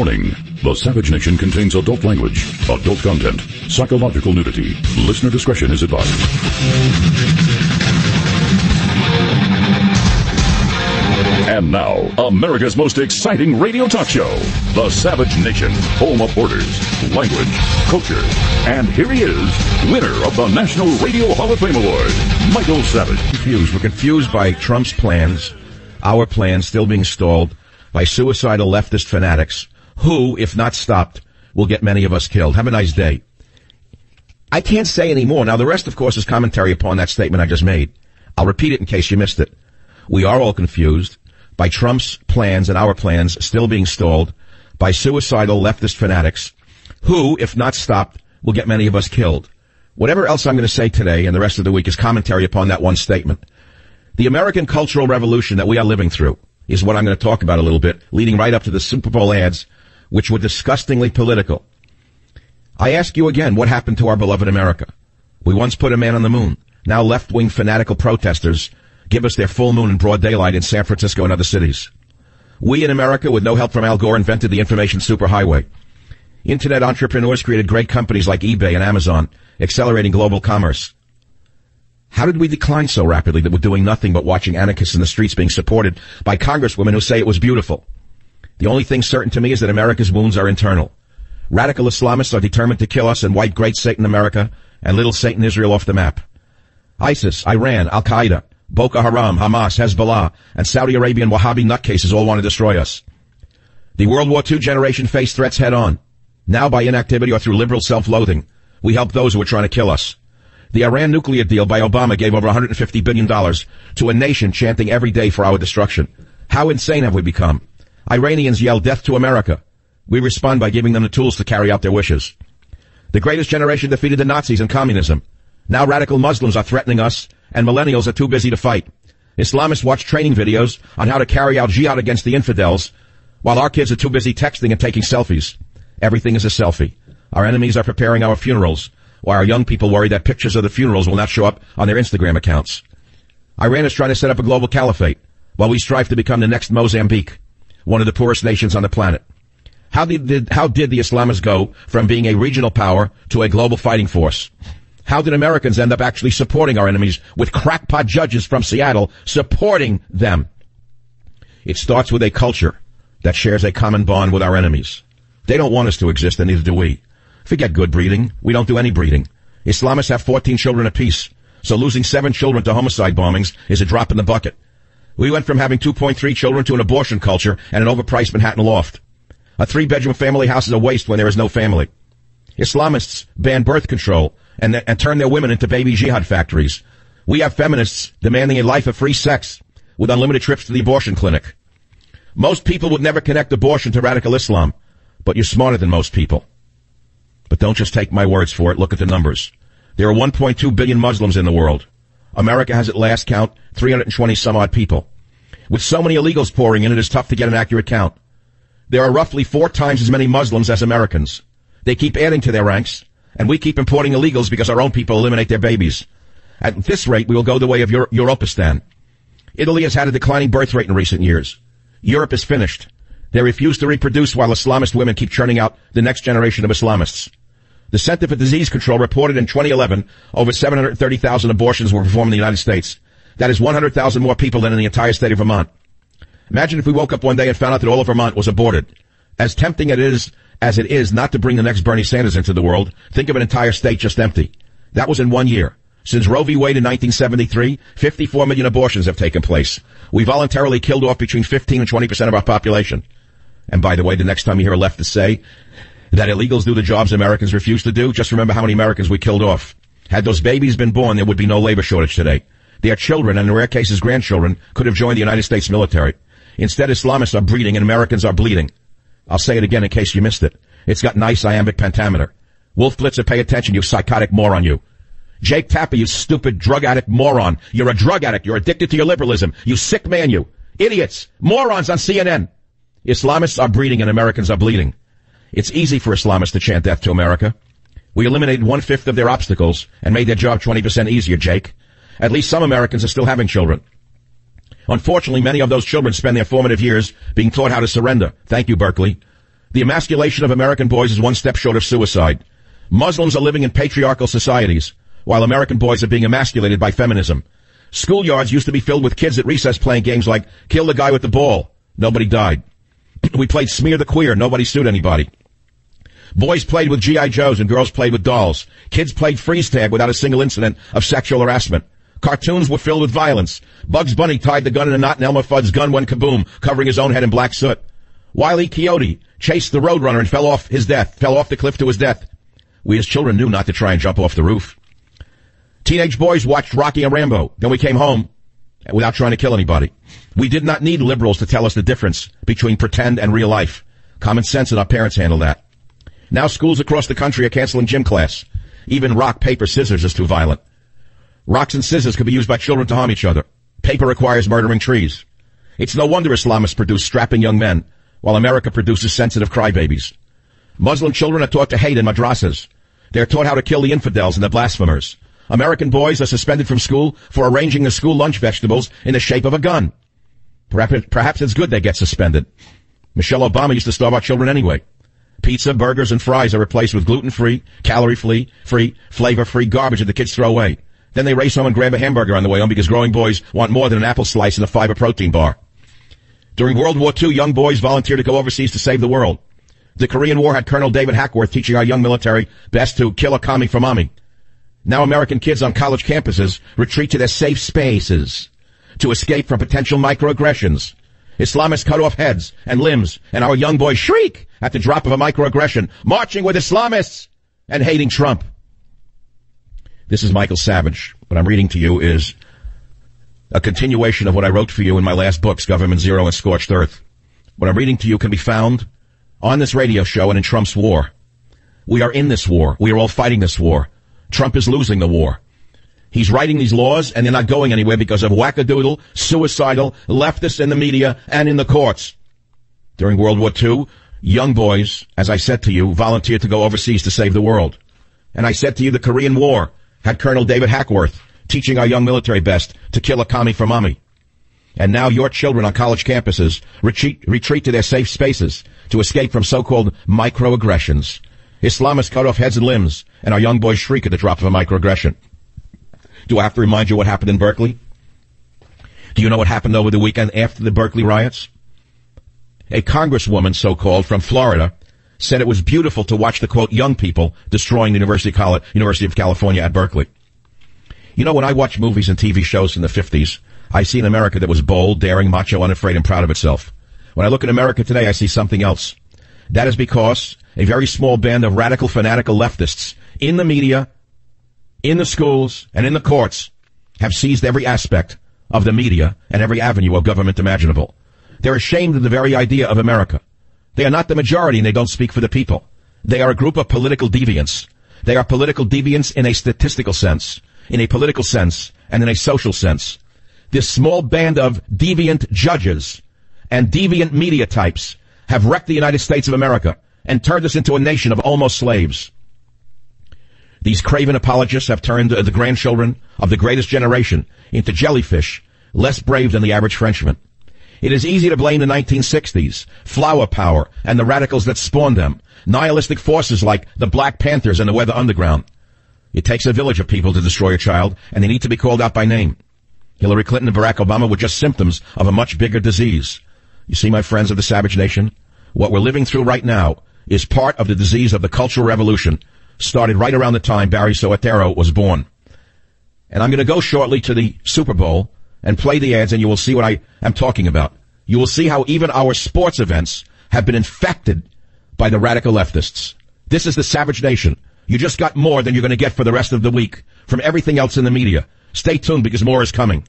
Warning. The Savage Nation contains adult language, adult content, psychological nudity. Listener discretion is advised. And now, America's most exciting radio talk show, The Savage Nation, home of borders, language, culture. And here he is, winner of the National Radio Hall of Fame Award, Michael Savage. confused. We're confused by Trump's plans, our plans still being stalled by suicidal leftist fanatics who, if not stopped, will get many of us killed. Have a nice day. I can't say any more. Now, the rest, of course, is commentary upon that statement I just made. I'll repeat it in case you missed it. We are all confused by Trump's plans and our plans still being stalled by suicidal leftist fanatics who, if not stopped, will get many of us killed. Whatever else I'm going to say today and the rest of the week is commentary upon that one statement. The American cultural revolution that we are living through is what I'm going to talk about a little bit, leading right up to the Super Bowl ads, which were disgustingly political. I ask you again, what happened to our beloved America? We once put a man on the moon. Now left-wing fanatical protesters give us their full moon in broad daylight in San Francisco and other cities. We in America, with no help from Al Gore, invented the information superhighway. Internet entrepreneurs created great companies like eBay and Amazon, accelerating global commerce. How did we decline so rapidly that we're doing nothing but watching anarchists in the streets being supported by congresswomen who say it was beautiful? The only thing certain to me is that America's wounds are internal. Radical Islamists are determined to kill us and wipe great Satan America and little Satan Israel off the map. ISIS, Iran, Al-Qaeda, Boko Haram, Hamas, Hezbollah, and Saudi Arabian Wahhabi nutcases all want to destroy us. The World War II generation faced threats head on. Now by inactivity or through liberal self-loathing, we help those who are trying to kill us. The Iran nuclear deal by Obama gave over $150 billion to a nation chanting every day for our destruction. How insane have we become? Iranians yell death to America. We respond by giving them the tools to carry out their wishes. The greatest generation defeated the Nazis and communism. Now radical Muslims are threatening us, and millennials are too busy to fight. Islamists watch training videos on how to carry out jihad against the infidels, while our kids are too busy texting and taking selfies. Everything is a selfie. Our enemies are preparing our funerals, while our young people worry that pictures of the funerals will not show up on their Instagram accounts. Iran is trying to set up a global caliphate, while we strive to become the next Mozambique, one of the poorest nations on the planet. How did, how did the Islamists go from being a regional power to a global fighting force? How did Americans end up actually supporting our enemies with crackpot judges from Seattle supporting them? It starts with a culture that shares a common bond with our enemies. They don't want us to exist and neither do we. Forget good breeding. We don't do any breeding. Islamists have 14 children apiece, so losing seven children to homicide bombings is a drop in the bucket. We went from having 2.3 children to an abortion culture and an overpriced Manhattan loft. A three-bedroom family house is a waste when there is no family. Islamists ban birth control and, and turn their women into baby jihad factories. We have feminists demanding a life of free sex with unlimited trips to the abortion clinic. Most people would never connect abortion to radical Islam, but you're smarter than most people. But don't just take my words for it. Look at the numbers. There are 1.2 billion Muslims in the world. America has at last count 320 some odd people. With so many illegals pouring in, it is tough to get an accurate count. There are roughly four times as many Muslims as Americans. They keep adding to their ranks, and we keep importing illegals because our own people eliminate their babies. At this rate, we will go the way of Euro- Europistan. Italy has had a declining birth rate in recent years. Europe is finished. They refuse to reproduce while Islamist women keep churning out the next generation of Islamists. The Center for Disease Control reported in 2011 over 730,000 abortions were performed in the United States. That is 100,000 more people than in the entire state of Vermont. Imagine if we woke up one day and found out that all of Vermont was aborted. As tempting it is, as it is not to bring the next Bernie Sanders into the world, think of an entire state just empty. That was in one year. Since Roe v. Wade in 1973, 54 million abortions have taken place. We voluntarily killed off between 15 and 20 percent of our population. And by the way, the next time you hear a leftist say that illegals do the jobs Americans refuse to do, just remember how many Americans we killed off. Had those babies been born, there would be no labor shortage today. Their children, and in rare cases grandchildren, could have joined the United States military. Instead, Islamists are breeding and Americans are bleeding. I'll say it again in case you missed it. It's got nice iambic pentameter. Wolf Blitzer, pay attention, you psychotic moron, you. Jake Tapper, you stupid drug addict moron. You're a drug addict. You're addicted to your liberalism. You sick man, you. Idiots. Morons on CNN. Islamists are breeding and Americans are bleeding. It's easy for Islamists to chant death to America. We eliminated one-fifth of their obstacles and made their job 20% easier, Jake. At least some Americans are still having children. Unfortunately, many of those children spend their formative years being taught how to surrender. Thank you, Berkeley. The emasculation of American boys is one step short of suicide. Muslims are living in patriarchal societies, while American boys are being emasculated by feminism. Schoolyards used to be filled with kids at recess playing games like kill the guy with the ball. Nobody died. we played smear the queer. Nobody sued anybody. Boys played with G.I. Joes and girls played with dolls. Kids played freeze tag without a single incident of sexual harassment. Cartoons were filled with violence. Bugs Bunny tied the gun in a knot and Elmer Fudd's gun went kaboom, covering his own head in black soot. Wiley Coyote chased the Roadrunner and fell off his death, fell off the cliff to his death. We as children knew not to try and jump off the roof. Teenage boys watched Rocky and Rambo. Then we came home without trying to kill anybody. We did not need liberals to tell us the difference between pretend and real life. Common sense and our parents handle that. Now schools across the country are canceling gym class. Even rock, paper, scissors is too violent. Rocks and scissors could be used by children to harm each other. Paper requires murdering trees. It's no wonder Islamists produce strapping young men, while America produces sensitive crybabies. Muslim children are taught to hate in madrasas. They're taught how to kill the infidels and the blasphemers. American boys are suspended from school for arranging the school lunch vegetables in the shape of a gun. Perhaps, perhaps it's good they get suspended. Michelle Obama used to starve our children anyway. Pizza, burgers, and fries are replaced with gluten-free, calorie-free, free, flavor-free garbage that the kids throw away. Then they race home and grab a hamburger on the way home because growing boys want more than an apple slice and a fiber protein bar. During World War II, young boys volunteered to go overseas to save the world. The Korean War had Colonel David Hackworth teaching our young military best to kill a commie for mommy. Now American kids on college campuses retreat to their safe spaces to escape from potential microaggressions. Islamists cut off heads and limbs, and our young boys shriek at the drop of a microaggression, marching with Islamists and hating Trump. This is Michael Savage. What I'm reading to you is a continuation of what I wrote for you in my last books, Government Zero and Scorched Earth. What I'm reading to you can be found on this radio show and in Trump's war. We are in this war. We are all fighting this war. Trump is losing the war. He's writing these laws and they're not going anywhere because of wackadoodle, suicidal, leftists in the media and in the courts. During World War II, young boys, as I said to you, volunteered to go overseas to save the world. And I said to you the Korean War had Colonel David Hackworth teaching our young military best to kill a commie for mommy. And now your children on college campuses retreat, retreat to their safe spaces to escape from so-called microaggressions. Islamists cut off heads and limbs, and our young boys shriek at the drop of a microaggression. Do I have to remind you what happened in Berkeley? Do you know what happened over the weekend after the Berkeley riots? A congresswoman, so-called, from Florida, said it was beautiful to watch the quote young people destroying the University, College, University of California at Berkeley. You know, when I watch movies and TV shows in the 50s, I see an America that was bold, daring, macho, unafraid, and proud of itself. When I look at America today, I see something else. That is because a very small band of radical, fanatical leftists in the media, in the schools, and in the courts have seized every aspect of the media and every avenue of government imaginable. They're ashamed of the very idea of America. They are not the majority and they don't speak for the people. They are a group of political deviants. They are political deviants in a statistical sense, in a political sense, and in a social sense. This small band of deviant judges and deviant media types have wrecked the United States of America and turned us into a nation of almost slaves. These craven apologists have turned the grandchildren of the greatest generation into jellyfish, less brave than the average Frenchman. It is easy to blame the 1960s, flower power, and the radicals that spawned them, nihilistic forces like the Black Panthers and the Weather Underground. It takes a village of people to destroy a child, and they need to be called out by name. Hillary Clinton and Barack Obama were just symptoms of a much bigger disease. You see, my friends of the Savage Nation, what we're living through right now is part of the disease of the Cultural Revolution, started right around the time Barry Soetoro was born. And I'm going to go shortly to the Super Bowl and play the ads and you will see what I am talking about. You will see how even our sports events have been infected by the radical leftists. This is the Savage Nation. You just got more than you're going to get for the rest of the week from everything else in the media. Stay tuned because more is coming.